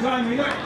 time, United.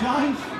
times.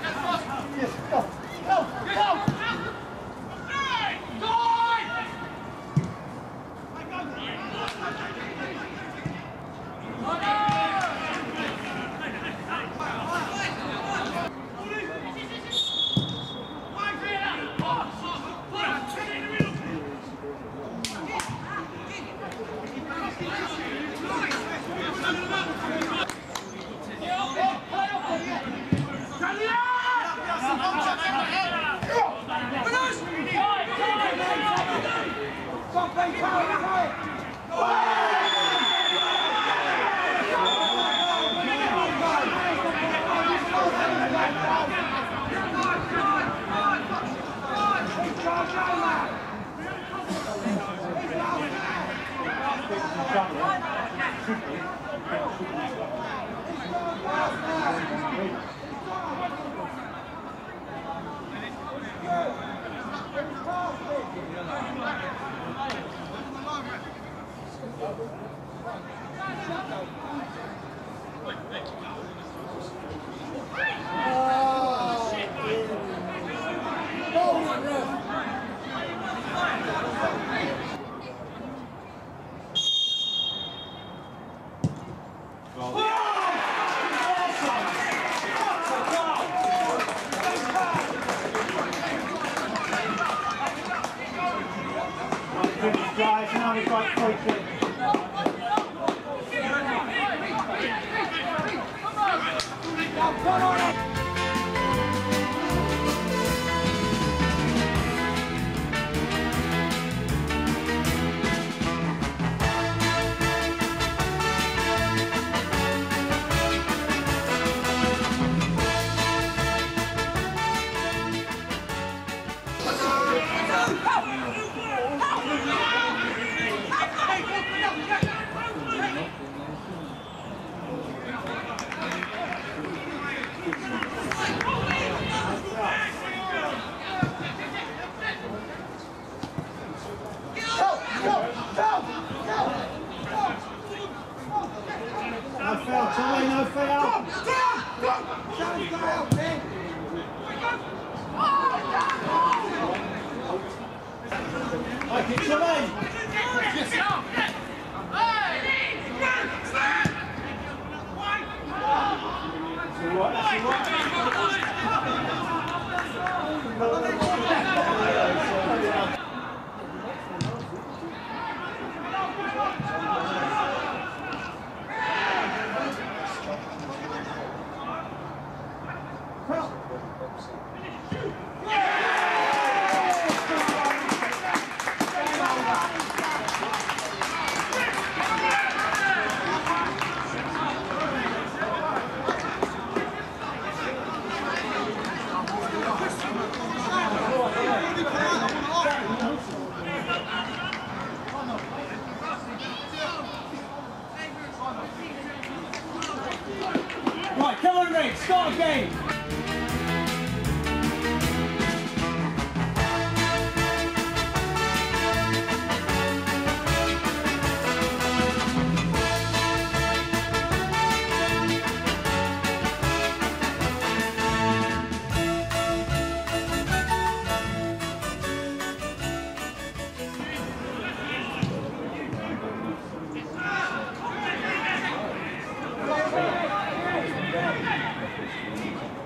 unique.